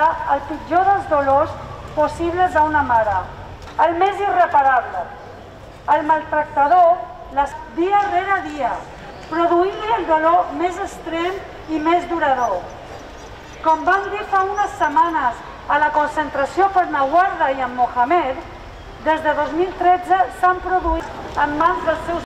causarà el pitjor dels dolors possibles a una mare, el més irreparable. El maltractador, les dia rere dia, produint-li el dolor més extrem i més durador. Com vam dir fa unes setmanes a la concentració per Naguarda i en Mohamed, des de 2013 s'han produït en mans dels seus